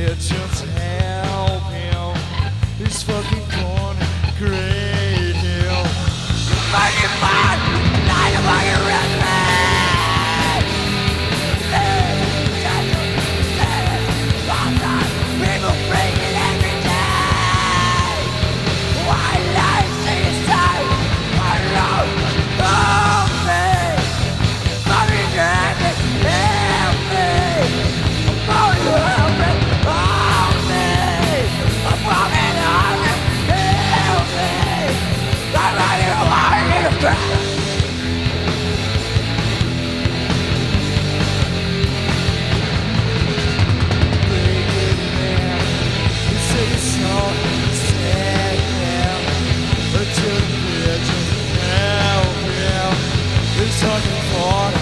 the pigeons. Help him. He's fucking gone great hill. water.